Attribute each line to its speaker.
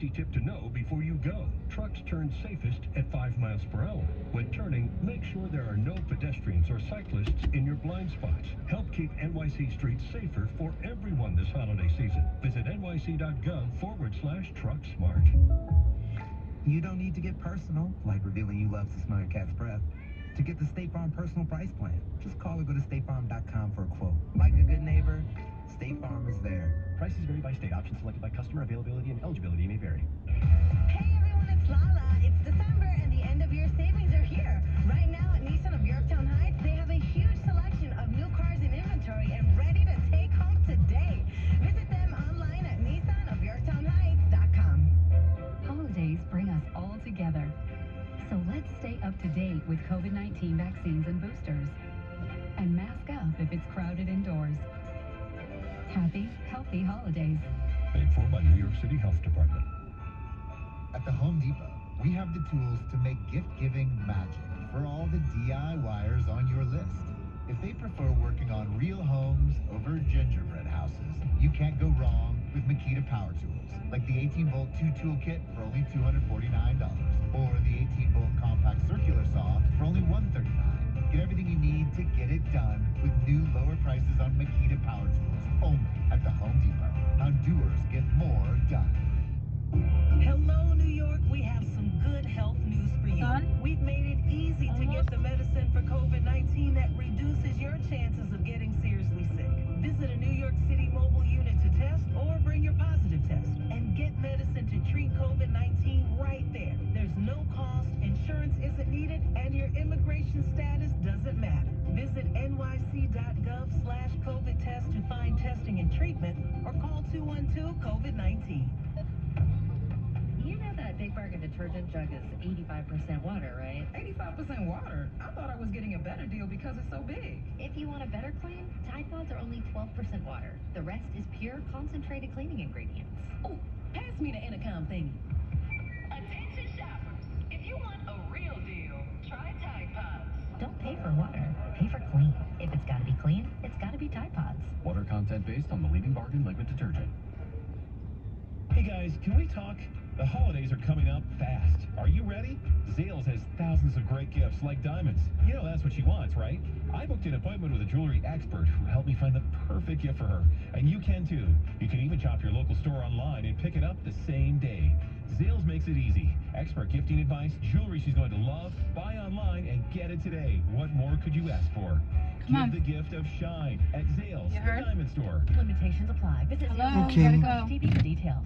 Speaker 1: safety tip to know before you go. Trucks turn safest at 5 miles per hour. When turning, make sure there are no pedestrians or cyclists in your blind spots. Help keep NYC streets safer for everyone this holiday season. Visit nyc.gov forward slash truck smart.
Speaker 2: You don't need to get personal, like revealing you love to smell your cat's breath. To get the State Farm personal price plan, just call or go to statefarm.com for a
Speaker 3: Prices vary by state. Options selected by customer. Availability and eligibility may vary.
Speaker 4: Hey everyone, it's Lala. It's December and the end of year savings are here. Right now at Nissan of Yorktown Heights, they have a huge selection of new cars in inventory and ready to take home today. Visit them online at nissanofyorktownheights.com.
Speaker 5: Holidays bring us all together. So let's stay up to date with COVID 19 vaccines and boosters. And mask up if it's crowded indoors. Happy, healthy holidays.
Speaker 1: Paid for by New York City Health Department.
Speaker 6: At the Home Depot, we have the tools to make gift giving magic for all the DIYers on your list. If they prefer working on real homes over gingerbread houses, you can't go wrong with Makita Power Tools, like the 18 volt 2 tool kit for only $249, or the 18 volt compact circular saw for only $139. To get it done with new lower prices on Makita Power Tools only at the Home Depot. Doers get more done.
Speaker 7: 85% water, right?
Speaker 8: 85% water? I thought I was getting a better deal because it's so big.
Speaker 7: If you want a better clean, Tide Pods are only 12% water. The rest is pure concentrated cleaning ingredients.
Speaker 8: Oh, pass me the intercom thingy.
Speaker 9: Attention shoppers, if you want a real deal, try Tide Pods.
Speaker 7: Don't pay for water, pay for clean. If it's gotta be clean, it's gotta be Tide Pods.
Speaker 3: Water content based on the leading bargain liquid detergent.
Speaker 10: Hey guys, can we talk? The holidays are coming up fast. Are you ready? Zales has thousands of great gifts like diamonds. You know that's what she wants, right? I booked an appointment with a jewelry expert who helped me find the perfect gift for her. And you can too. You can even shop your local store online and pick it up the same day. Zales makes it easy. Expert gifting advice, jewelry she's going to love, buy online and get it today. What more could you ask for?
Speaker 8: Come
Speaker 10: Give
Speaker 8: on.
Speaker 10: the gift of shine at Zales,
Speaker 8: You
Speaker 10: the
Speaker 8: heard?
Speaker 10: diamond store.
Speaker 7: Limitations apply. Visit
Speaker 8: Hello,
Speaker 7: Zales
Speaker 8: gotta
Speaker 7: dot
Speaker 8: go.
Speaker 7: TV for details.